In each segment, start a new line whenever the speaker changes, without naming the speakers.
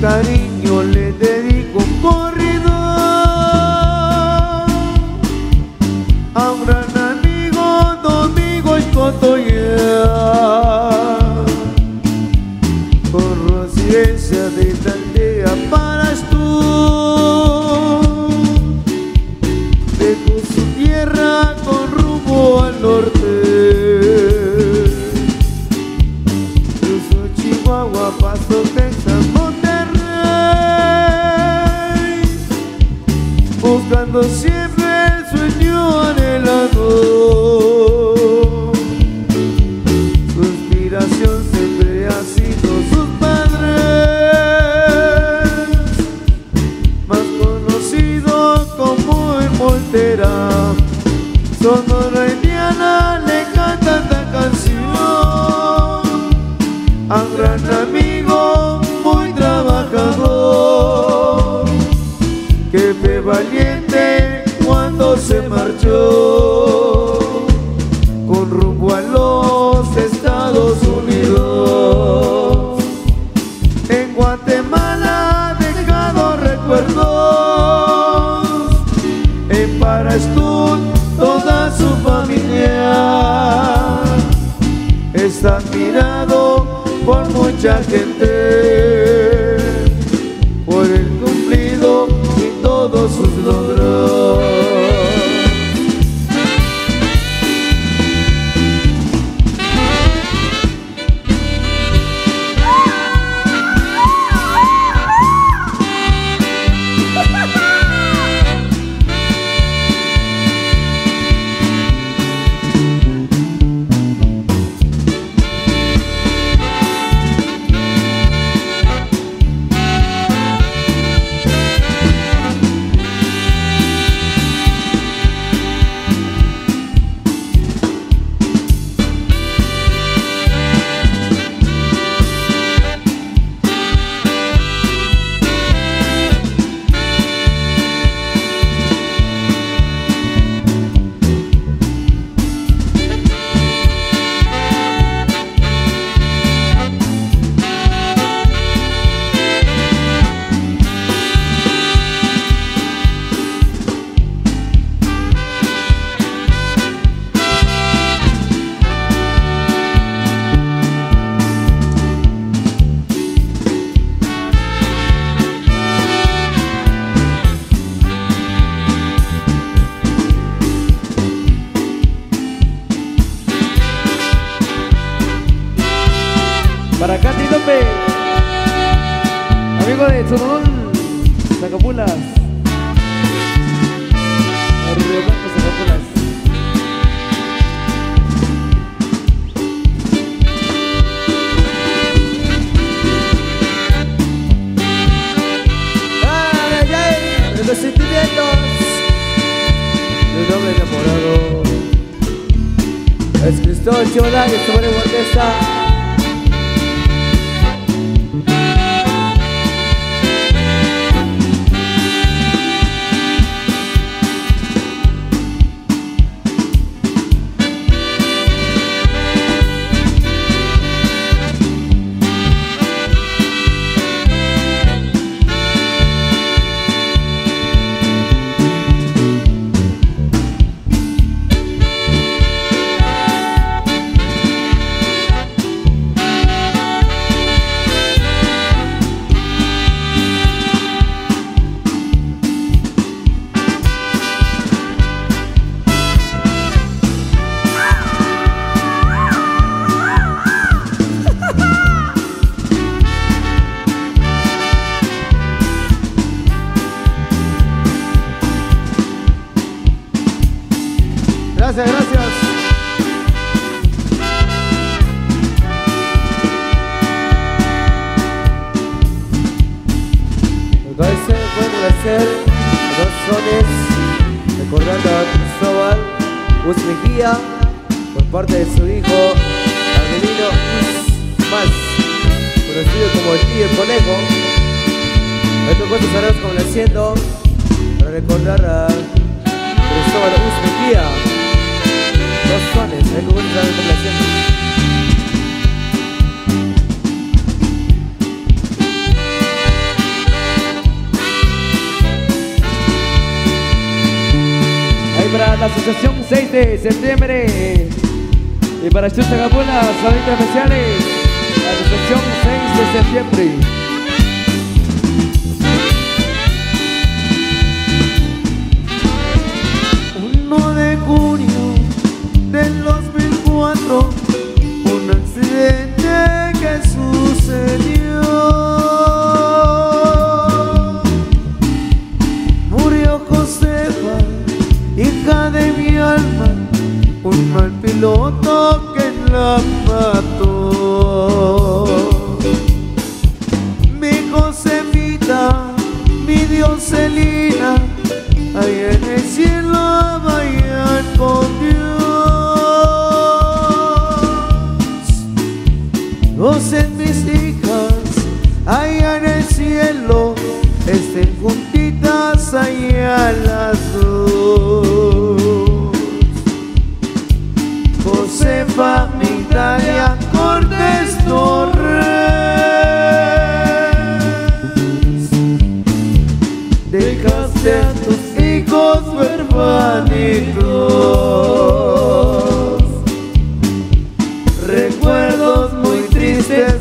Tari el mucha gente amigo de
dos sones recordando a Cristóbal Uz Mejía por parte de su hijo Avelino Uz Más, conocido como el tío el conejo. Estos cuentos haremos como haciendo para recordar a Cristóbal Uz Mejía. Dos sones, hay que
la asociación 6 de septiembre. Y para Chusta Capula, saludos especiales. La asociación 6 de septiembre. recuerdos muy tristes.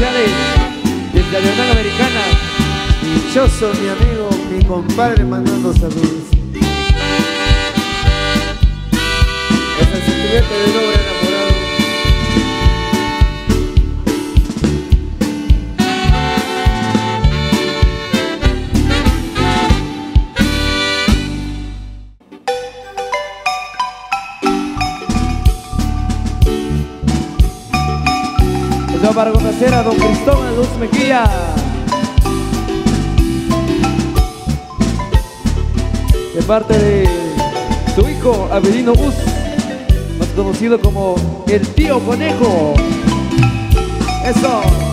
Especiales desde la Unión Americana.
Dichoso mi amigo, mi compadre mandando saludos. Hombre
para conocer a don Cristóbal Luz Mejía. De parte de su hijo Avelino Bus, más conocido como el tío Conejo. Eso.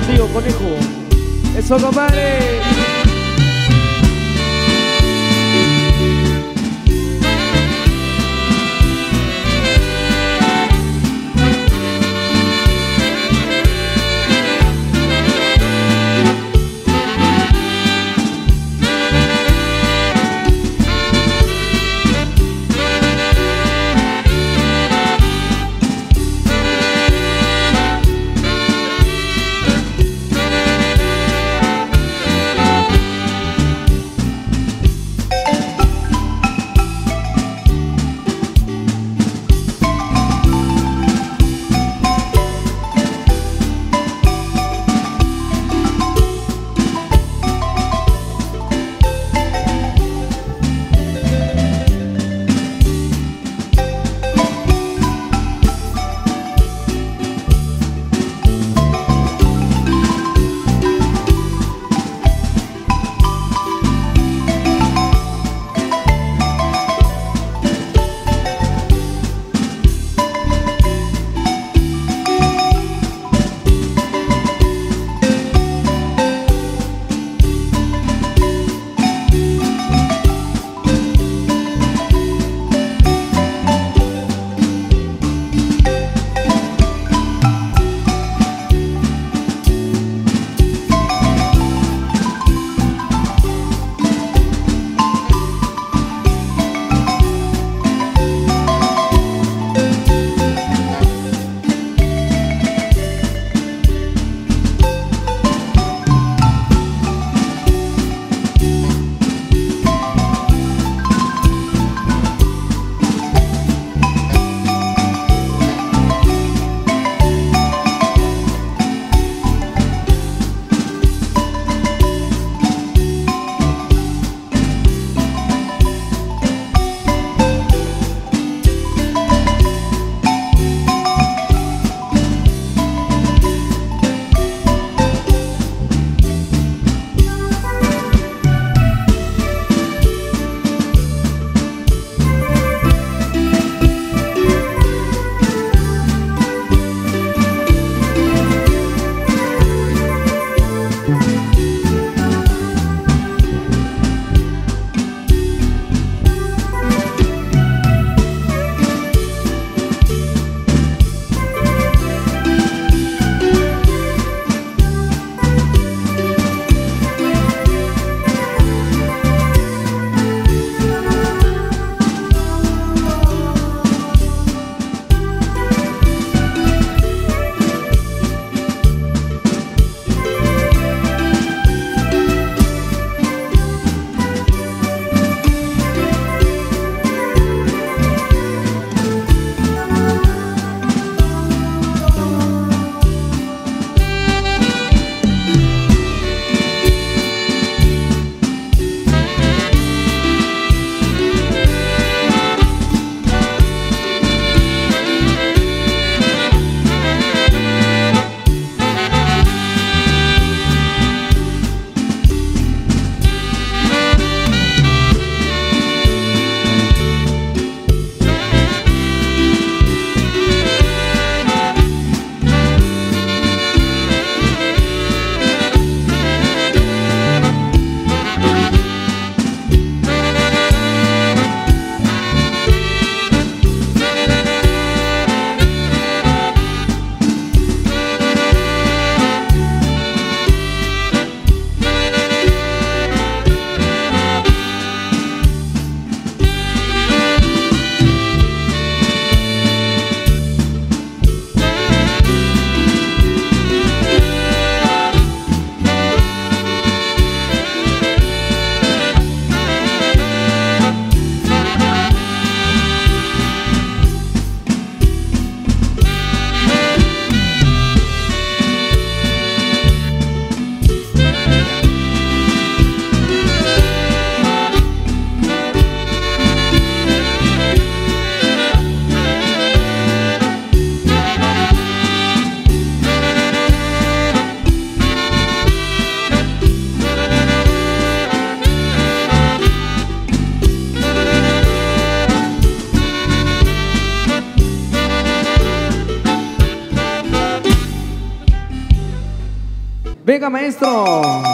Tío conejo. Eso, compadre. Maestro.